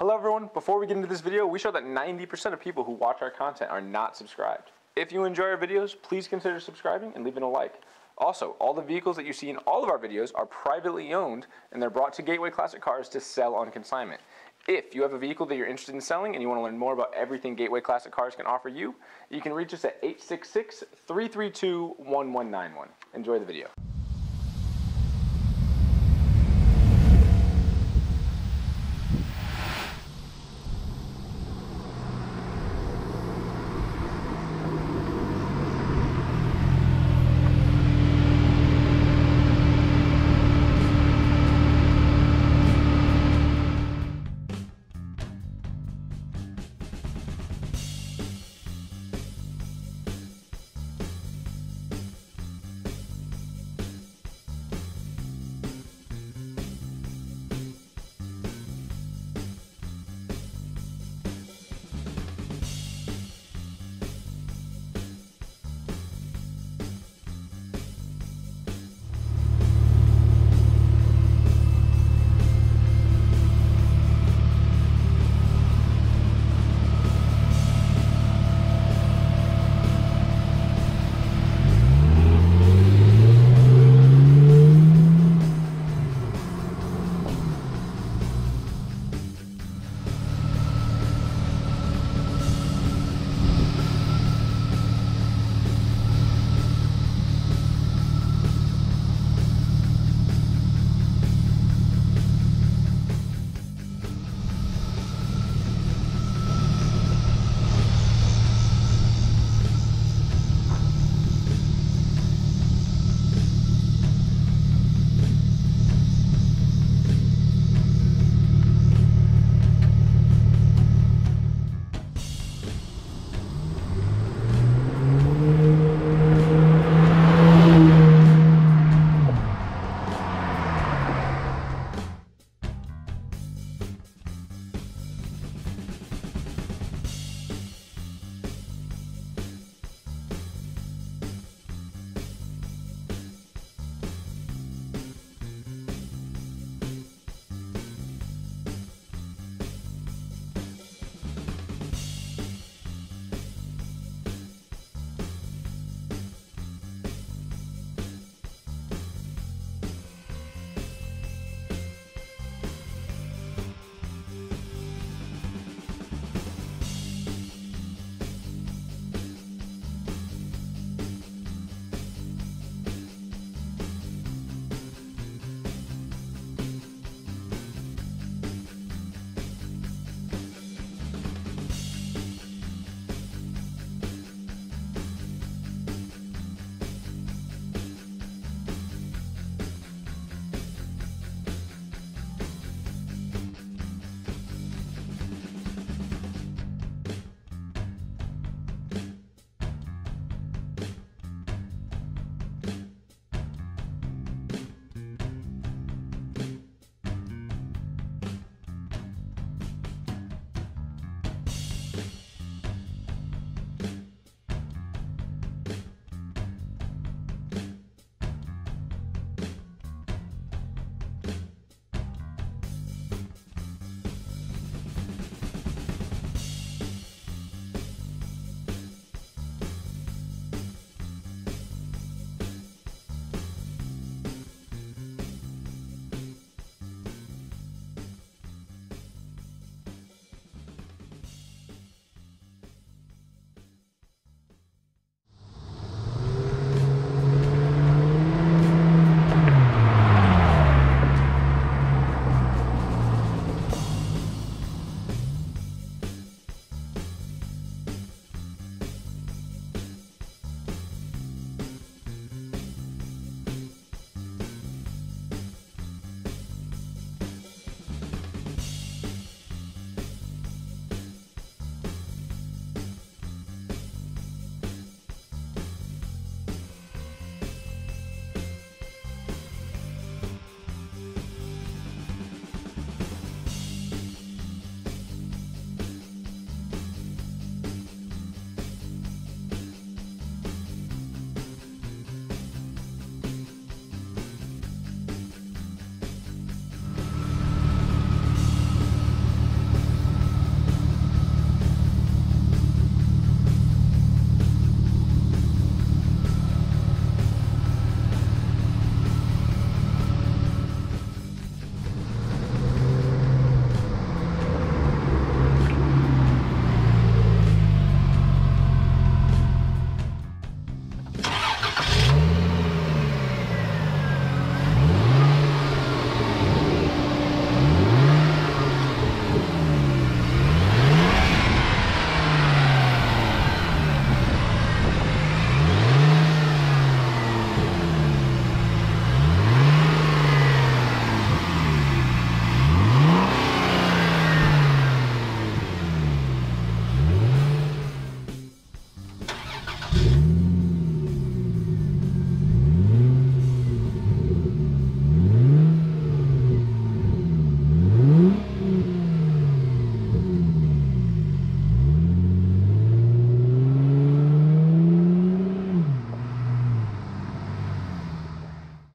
Hello everyone, before we get into this video, we show that 90% of people who watch our content are not subscribed. If you enjoy our videos, please consider subscribing and leaving a like. Also, all the vehicles that you see in all of our videos are privately owned and they're brought to Gateway Classic Cars to sell on consignment. If you have a vehicle that you're interested in selling and you want to learn more about everything Gateway Classic Cars can offer you, you can reach us at 866 332 1191. Enjoy the video.